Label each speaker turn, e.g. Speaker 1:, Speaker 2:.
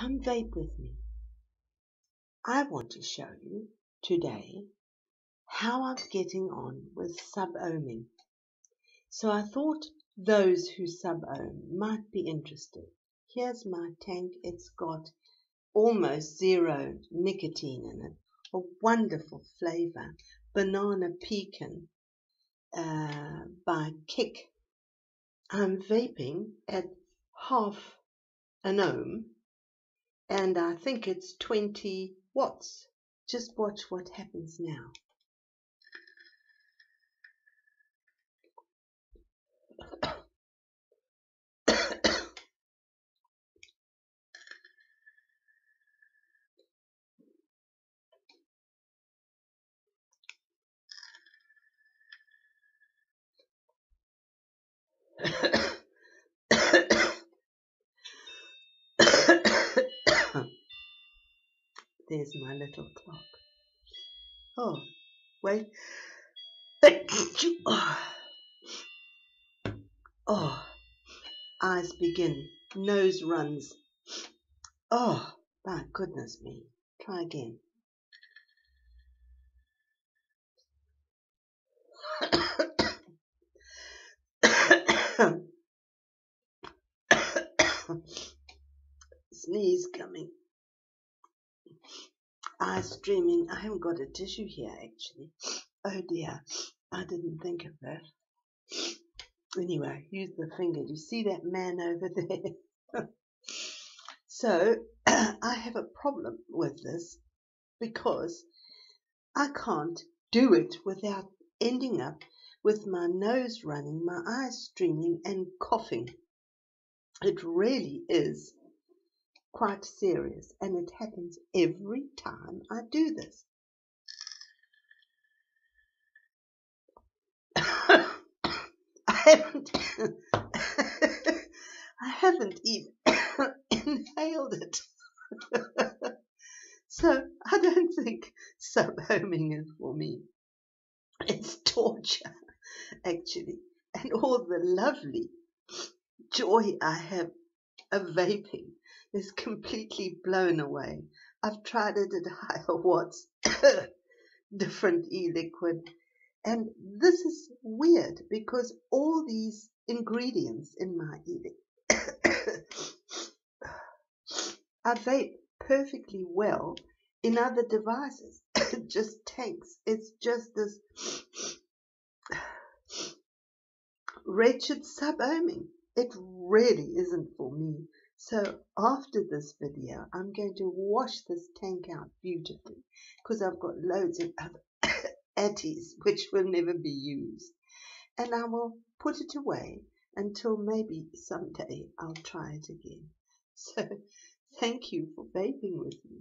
Speaker 1: Come vape with me. I want to show you today how I'm getting on with sub-ohming. So I thought those who sub-ohm might be interested. Here's my tank. It's got almost zero nicotine in it. A wonderful flavor. Banana pecan uh, by Kick. I'm vaping at half an ohm and I think it's 20 watts. Just watch what happens now. There's my little clock. Oh, wait. Oh. oh, eyes begin, nose runs. Oh, my goodness me. Try again. Sneeze coming eyes streaming. I haven't got a tissue here actually. Oh dear, I didn't think of that. Anyway, use the finger. Do you see that man over there? so, I have a problem with this because I can't do it without ending up with my nose running, my eyes streaming, and coughing. It really is quite serious and it happens every time I do this. I haven't I haven't even inhaled it. so I don't think sub-ohming is for me. It's torture, actually. And all the lovely joy I have of vaping is completely blown away. I've tried it at higher watts, different e-liquid, and this is weird because all these ingredients in my e-liquid I vape perfectly well in other devices. it just tanks. It's just this wretched sub-ohming. It really isn't for me. So after this video, I'm going to wash this tank out beautifully because I've got loads of other atties which will never be used. And I will put it away until maybe someday I'll try it again. So thank you for vaping with me.